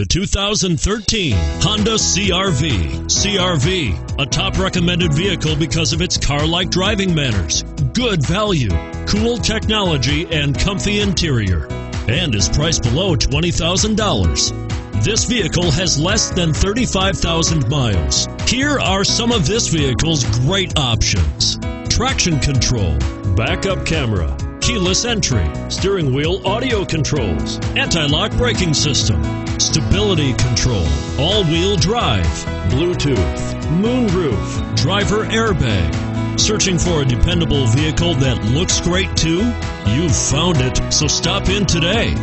The 2013 Honda CRV. CRV, a top recommended vehicle because of its car like driving manners, good value, cool technology, and comfy interior, and is priced below $20,000. This vehicle has less than 35,000 miles. Here are some of this vehicle's great options traction control, backup camera keyless entry, steering wheel audio controls, anti-lock braking system, stability control, all-wheel drive, Bluetooth, moonroof, driver airbag. Searching for a dependable vehicle that looks great too? You've found it, so stop in today.